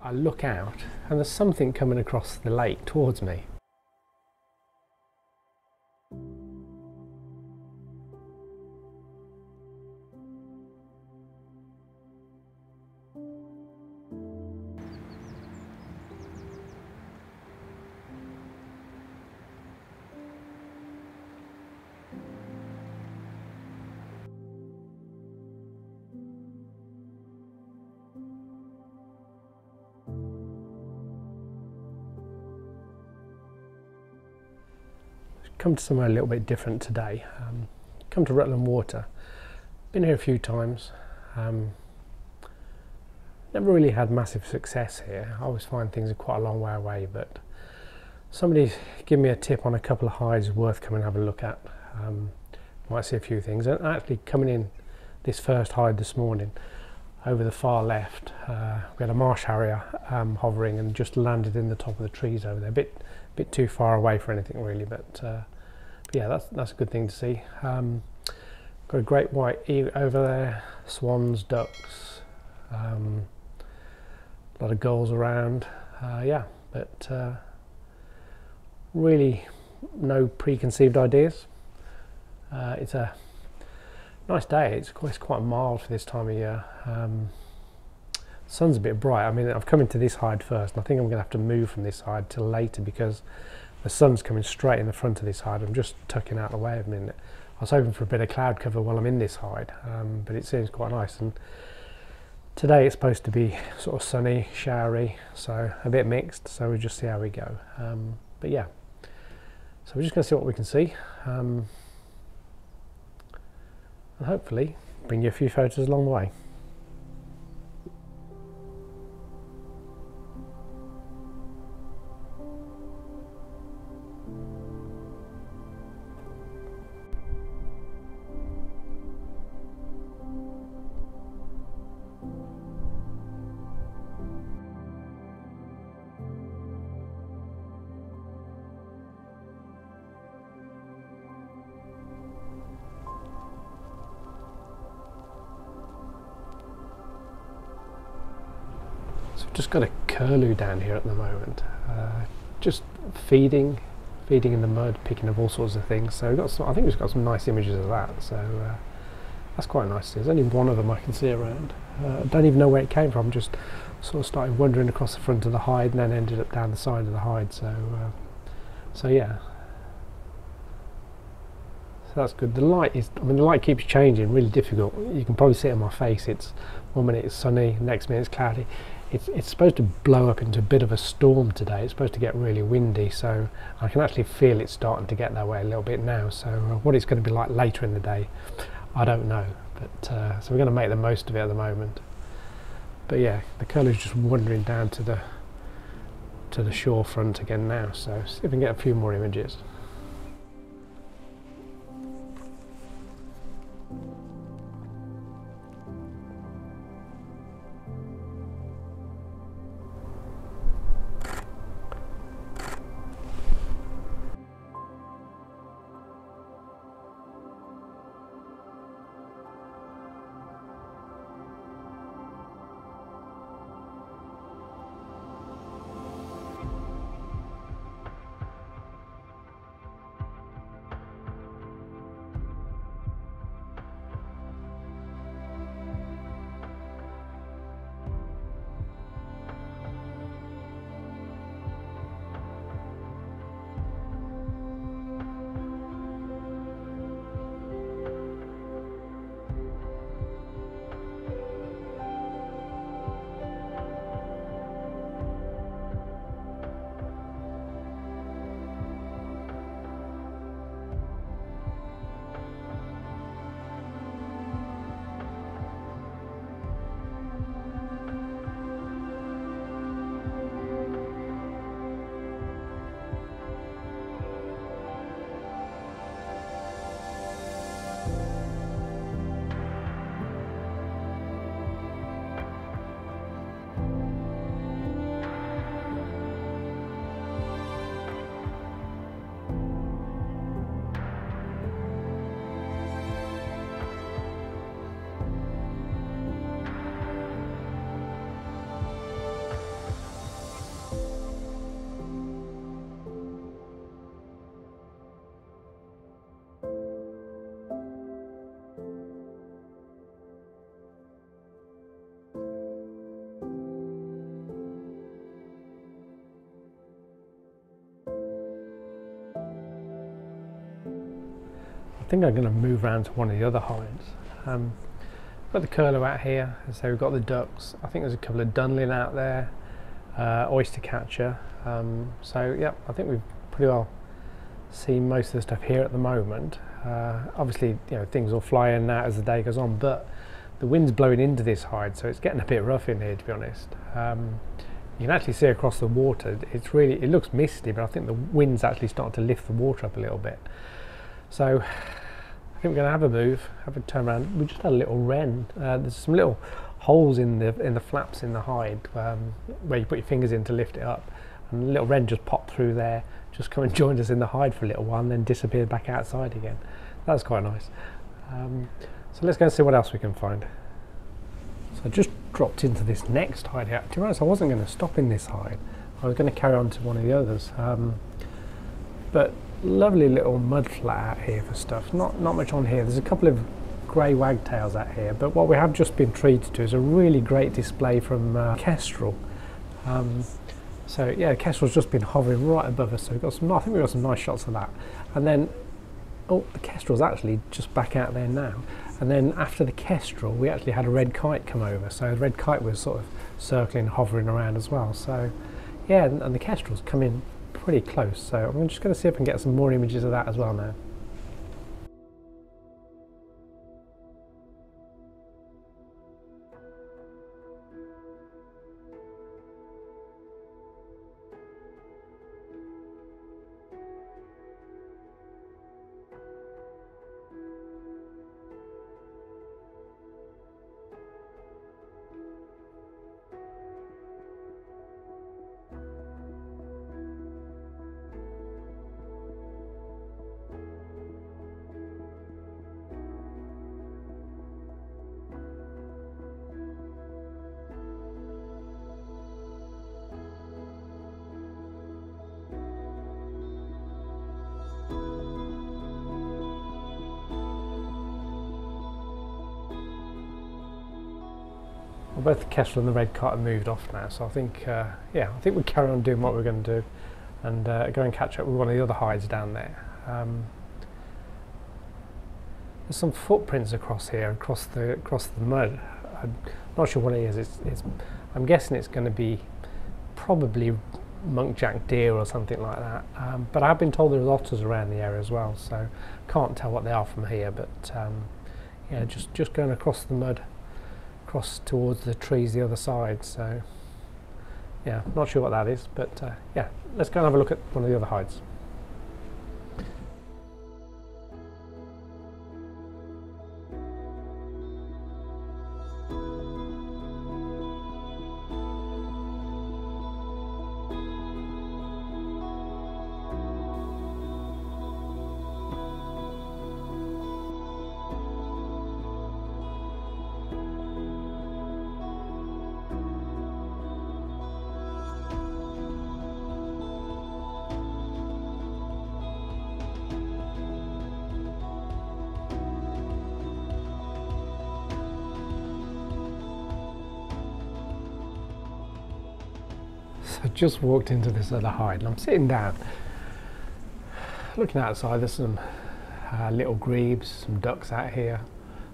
I look out and there's something coming across the lake towards me. Come to somewhere a little bit different today. Um, come to Rutland Water. Been here a few times. Um, never really had massive success here. I always find things are quite a long way away, but somebody give me a tip on a couple of hides worth coming and have a look at. Um, might see a few things. And actually coming in this first hide this morning, over the far left, uh, we had a marsh harrier um, hovering and just landed in the top of the trees over there. A bit, bit too far away for anything really, but, uh, yeah, that's that's a good thing to see. Um, got a great white eel over there, swans, ducks, um, a lot of gulls around. Uh, yeah, but uh, really no preconceived ideas. Uh, it's a nice day. It's quite, it's quite mild for this time of year. Um, sun's a bit bright. I mean, I've come into this hide first, and I think I'm going to have to move from this hide till later because the sun's coming straight in the front of this hide. I'm just tucking out the way of a minute. I was hoping for a bit of cloud cover while I'm in this hide, um, but it seems quite nice. And today it's supposed to be sort of sunny, showery, so a bit mixed. So we'll just see how we go. Um, but yeah, so we're just going to see what we can see. Um, and hopefully bring you a few photos along the way. Just got a curlew down here at the moment, uh, just feeding, feeding in the mud, picking up all sorts of things. So got some, I think we've got some nice images of that. So uh, that's quite nice. There's only one of them I can see around. Uh, don't even know where it came from. Just sort of started wandering across the front of the hide and then ended up down the side of the hide. So, uh, so yeah. So that's good. The light is, I mean, the light keeps changing. Really difficult. You can probably see it on my face. It's one minute it's sunny, next minute it's cloudy it's, it's supposed to blow up into a bit of a storm today. It's supposed to get really windy, so I can actually feel it starting to get that way a little bit now. So uh, what it's going to be like later in the day, I don't know. But uh, so we're going to make the most of it at the moment. But yeah, the curlew's just wandering down to the to the shore front again now. So see if we can get a few more images. Think I'm going to move around to one of the other hides. Um, got the curlew out here, so we've got the ducks. I think there's a couple of dunlin out there, uh, oyster catcher. Um, so yeah, I think we've pretty well seen most of the stuff here at the moment. Uh, obviously, you know things will fly in out as the day goes on, but the wind's blowing into this hide, so it's getting a bit rough in here, to be honest. Um, you can actually see across the water. It's really it looks misty, but I think the wind's actually starting to lift the water up a little bit. So I think we're going to have a move, have a turn around. We just had a little wren. Uh, there's some little holes in the in the flaps in the hide um, where you put your fingers in to lift it up, and a little wren just popped through there, just come and joined us in the hide for a little while, and then disappeared back outside again. That was quite nice. Um, so let's go and see what else we can find. So I just dropped into this next hide here. To be honest, I wasn't going to stop in this hide. I was going to carry on to one of the others. Um, but lovely little mud flat out here for stuff. Not not much on here. There's a couple of grey wagtails out here, but what we have just been treated to is a really great display from uh, Kestrel. Um, so yeah, Kestrel's just been hovering right above us. So we've got some. I think we've got some nice shots of that. And then, oh, the Kestrel's actually just back out there now. And then after the Kestrel, we actually had a red kite come over. So the red kite was sort of circling, hovering around as well. So yeah, and, and the Kestrel's come in pretty close. So I'm just going to see if I can get some more images of that as well now. Both the Kestrel and the Red Kite have moved off now, so I think, uh, yeah, I think we carry on doing what we're going to do and uh, go and catch up with one of the other hides down there. Um, there's some footprints across here, across the across the mud. I'm not sure what it is. It's, it's I'm guessing it's going to be probably muntjac deer or something like that. Um, but I've been told there's otters around the area as well, so can't tell what they are from here. But um, yeah, just just going across the mud across towards the trees the other side. So yeah, not sure what that is, but uh, yeah, let's go and have a look at one of the other hides. Just walked into this other hide and I'm sitting down looking outside there's some uh, little grebes, some ducks out here,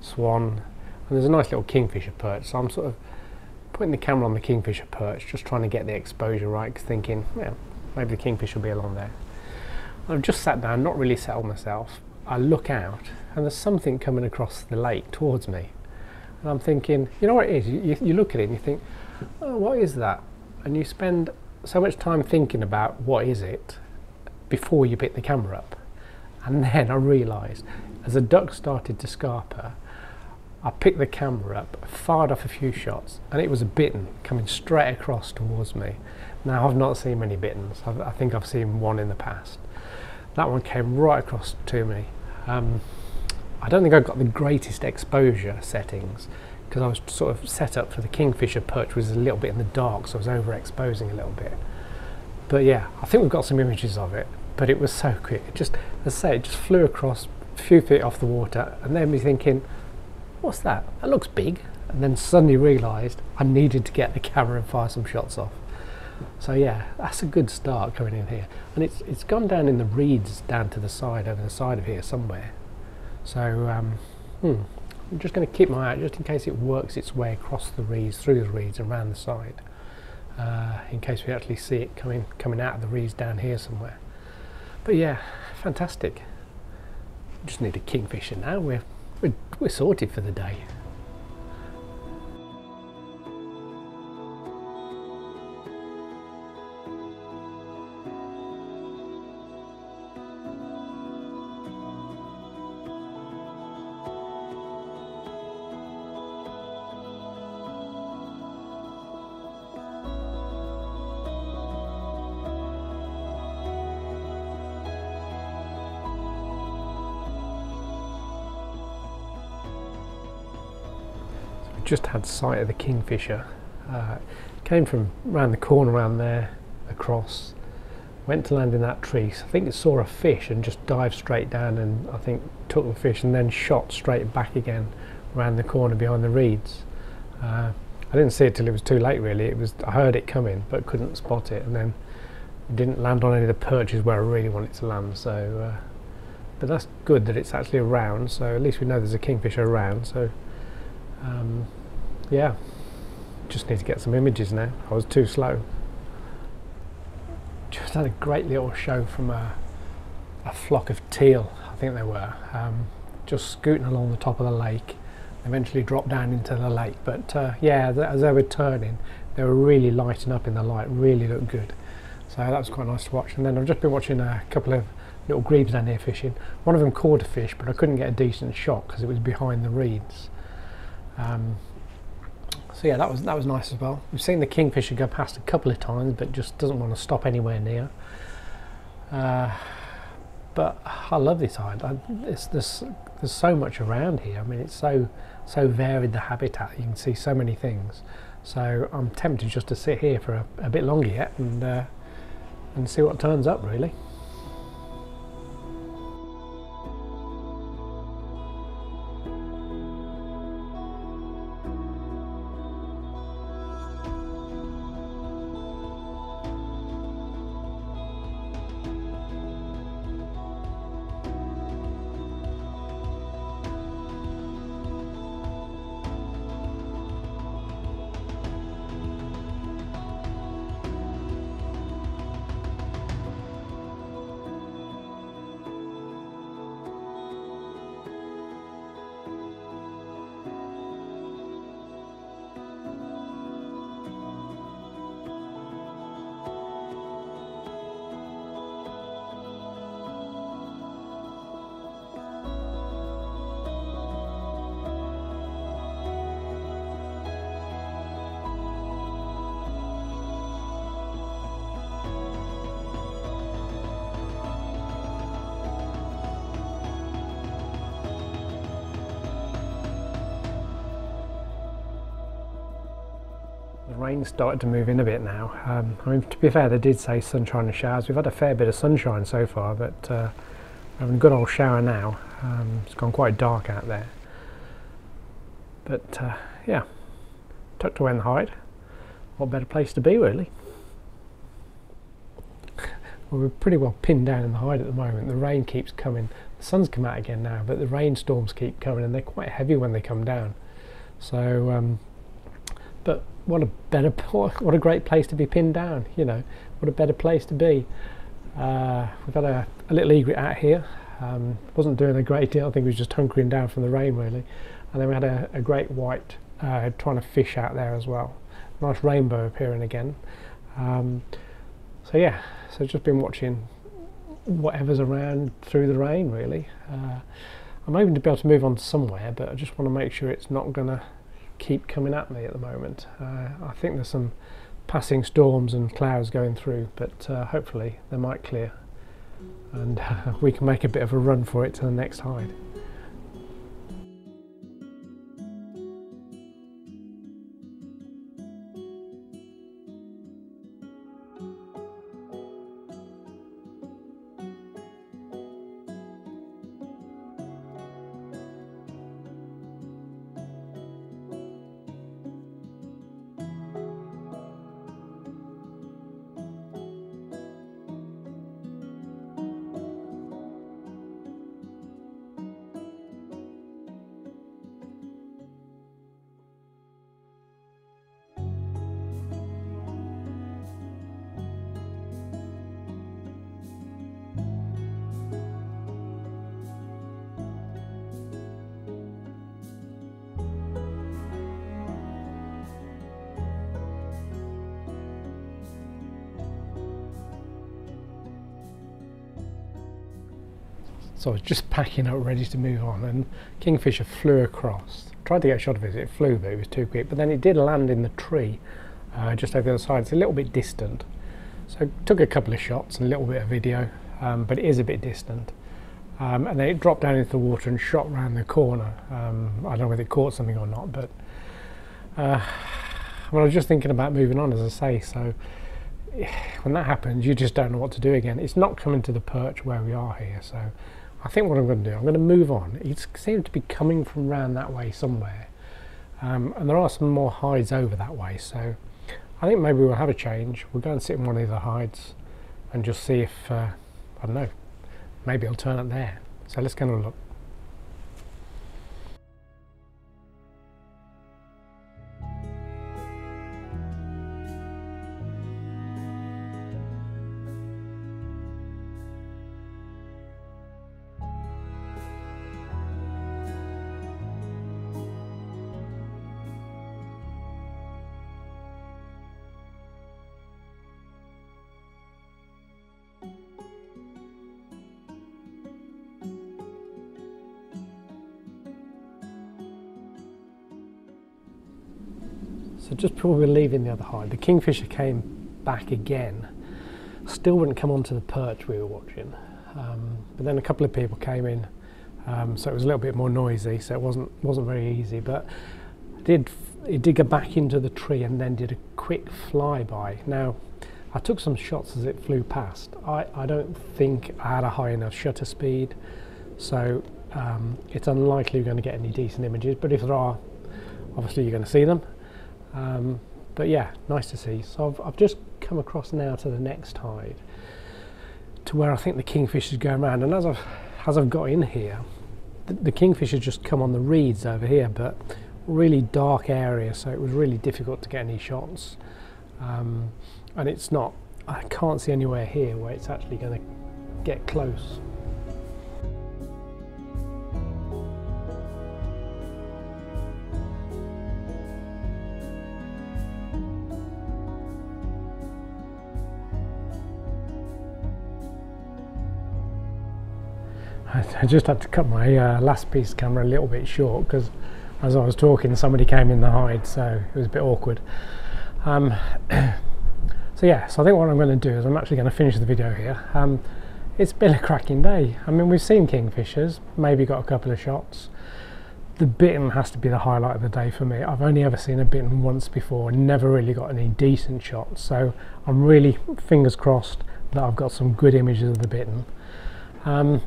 swan and there's a nice little kingfisher perch so I'm sort of putting the camera on the kingfisher perch just trying to get the exposure right cause thinking well maybe the kingfisher will be along there. I've just sat down not really settled myself. I look out and there's something coming across the lake towards me and I'm thinking you know what it is? You, you look at it and you think oh what is that and you spend so much time thinking about what is it before you pick the camera up. And then I realised as the duck started to scarper, I picked the camera up, fired off a few shots, and it was a bittern coming straight across towards me. Now, I've not seen many bitterns, I've, i think I've seen one in the past. That one came right across to me. Um, I don't think I've got the greatest exposure settings, because I was sort of set up for the kingfisher perch was a little bit in the dark, so I was overexposing a little bit. But yeah, I think we've got some images of it, but it was so quick. It just, as I say, it just flew across a few feet off the water, and then me thinking, what's that? That looks big. And then suddenly realised I needed to get the camera and fire some shots off. So yeah, that's a good start coming in here. And it's it's gone down in the reeds down to the side, over the side of here somewhere. So um, hmm, I'm just going to keep my eye out just in case it works its way across the reeds, through the reeds, around the side. Uh, in case we actually see it coming coming out of the reeds down here somewhere. But yeah, fantastic. Just need a kingfisher now. We're we're, we're sorted for the day. Just had sight of the kingfisher. Uh, came from round the corner around there, across, went to land in that tree. So I think it saw a fish and just dived straight down and I think took the fish and then shot straight back again around the corner behind the reeds. Uh, I didn't see it till it was too late really. It was I heard it coming but couldn't spot it and then didn't land on any of the perches where I really wanted to land. So, uh, but that's good that it's actually around. So at least we know there's a kingfisher around. So um, yeah, just need to get some images now. I was too slow. Just had a great little show from a, a flock of teal, I think they were, um, just scooting along the top of the lake. Eventually dropped down into the lake, but uh, yeah, as they were turning, they were really lighting up in the light, really looked good. So that was quite nice to watch. And then I've just been watching a couple of little grebes down here fishing. One of them caught a fish, but I couldn't get a decent shot because it was behind the reeds. Um, so yeah, that was that was nice as well. We've seen the kingfisher go past a couple of times, but just doesn't want to stop anywhere near. Uh, but I love this island. there's there's so much around here. I mean, it's so so varied the habitat. You can see so many things. So I'm tempted just to sit here for a, a bit longer yet and uh, and see what turns up really. Rain's started to move in a bit now. Um, I mean, to be fair, they did say sunshine and showers. We've had a fair bit of sunshine so far, but uh, we're having a good old shower now. Um, it's gone quite dark out there. But uh, yeah, tucked away in the hide. What better place to be, really? well, we're pretty well pinned down in the hide at the moment. The rain keeps coming. The sun's come out again now, but the rainstorms keep coming, and they're quite heavy when they come down. So, um, but what a better, what a great place to be pinned down. You know, what a better place to be. Uh, we've got a, a, little egret out here. Um, wasn't doing a great deal. I think he was just hunkering down from the rain really. And then we had a, a great white uh, trying to fish out there as well. Nice rainbow appearing again. Um, so yeah, so just been watching whatever's around through the rain really. Uh, I'm hoping to be able to move on somewhere, but I just want to make sure it's not going to keep coming at me at the moment. Uh, I think there's some passing storms and clouds going through, but uh, hopefully they might clear and we can make a bit of a run for it to the next hide. So I was just packing up, ready to move on, and kingfisher flew across. Tried to get a shot of it, it flew, but it was too quick. But then it did land in the tree uh, just over the other side. It's a little bit distant. So I took a couple of shots and a little bit of video, um, but it is a bit distant. Um, and then it dropped down into the water and shot round the corner. Um, I don't know whether it caught something or not, but uh, well, I was just thinking about moving on, as I say. So when that happens, you just don't know what to do again. It's not coming to the perch where we are here, so I think what I'm going to do, I'm going to move on. It seems to be coming from round that way somewhere, um, and there are some more hides over that way. So I think maybe we'll have a change. We'll go and sit in one of the hides and just see if uh, I don't know. Maybe I'll turn it there. So let's go and look. So just before we were leaving the other hide, the kingfisher came back again. Still wouldn't come onto the perch we were watching. Um, but then a couple of people came in, um, so it was a little bit more noisy, so it wasn't wasn't very easy. But did it did go back into the tree and then did a quick flyby. Now, I took some shots as it flew past. I, I don't think I had a high enough shutter speed, so um, it's unlikely we're going to get any decent images. But if there are, obviously you're going to see them. Um, but yeah, nice to see. So I've, I've, just come across now to the next hide, to where I think the kingfish is going around. And as I've as I've got in here, the, the kingfish just come on the reeds over here, but really dark area, so it was really difficult to get any shots. Um, and it's not, I can't see anywhere here where it's actually going to get close. I just had to cut my uh, last piece camera a little bit short because as I was talking somebody came in the hide so it was a bit awkward. Um, so yeah, so I think what I'm going to do is I'm actually going to finish the video here. Um, it's been a cracking day. I mean we've seen kingfishers, maybe got a couple of shots. The bittern has to be the highlight of the day for me. I've only ever seen a bittern once before and never really got any decent shots. So I'm really fingers crossed that I've got some good images of the bittern. Um,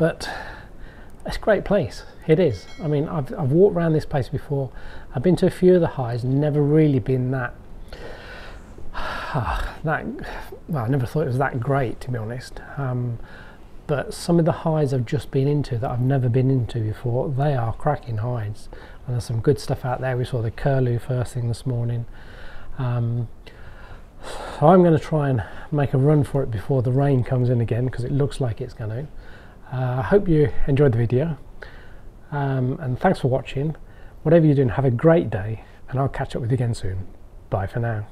but it's a great place. It is. I mean, I've, I've walked around this place before. I've been to a few of the highs, never really been that. that well, I never thought it was that great, to be honest. Um, but some of the hides I've just been into that I've never been into before, they are cracking hides. And there's some good stuff out there. We saw the curlew first thing this morning. Um, so I'm going to try and make a run for it before the rain comes in again because it looks like it's going to. Uh, I hope you enjoyed the video um, and thanks for watching. Whatever you're doing, have a great day and I'll catch up with you again soon. Bye for now.